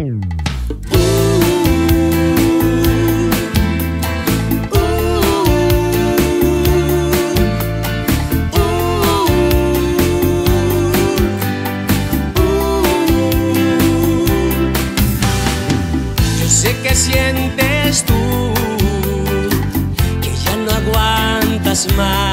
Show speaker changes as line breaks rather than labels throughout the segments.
Yo
sé que Sientes tú que ya no aguantas más.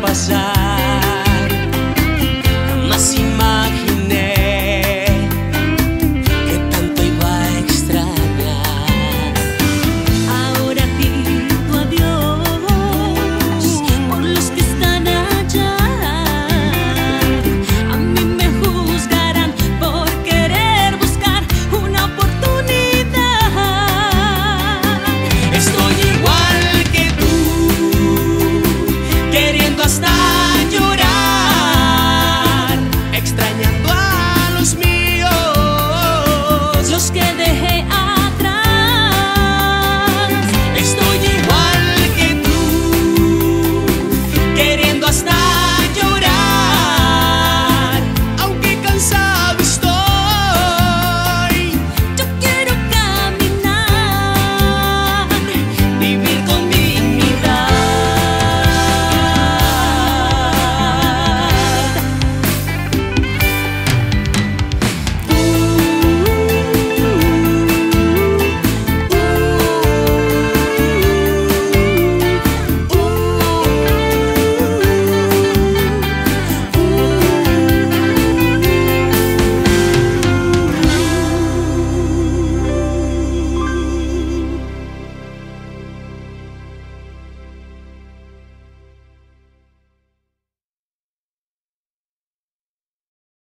passar.